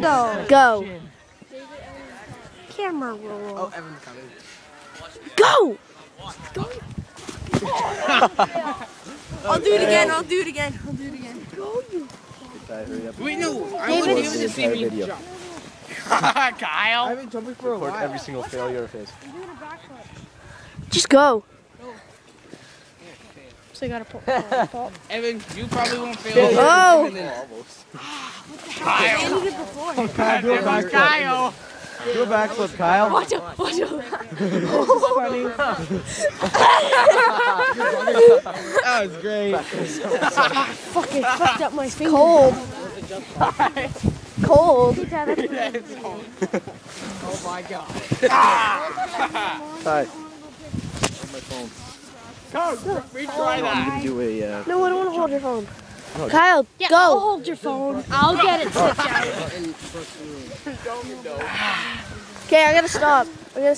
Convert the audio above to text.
Go. Go. Camera roll. Oh, Evan's coming. Go. Go! I'll do it again. I'll do it again. I'll do it again. Wait, no. I David- want David to see me video. jump. Kyle. I've been jumping for a Record while. every single failure of his. Just go. So I gotta put. Evan, you probably won't fail. Oh! oh. Kyle. Kyle, do a backflip. Kyle. Do a backflip, Kyle. Watch out! Watch out! That was great. Fucking fucked up my finger. Cold. Cold. Oh my god. Ah! Hi. Go. Retry that. Do a. Uh, No, I don't want to hold your phone. Kyle, Yeah, I'll go. hold your phone. I'll get it switched out. Okay, I gotta stop. I gotta.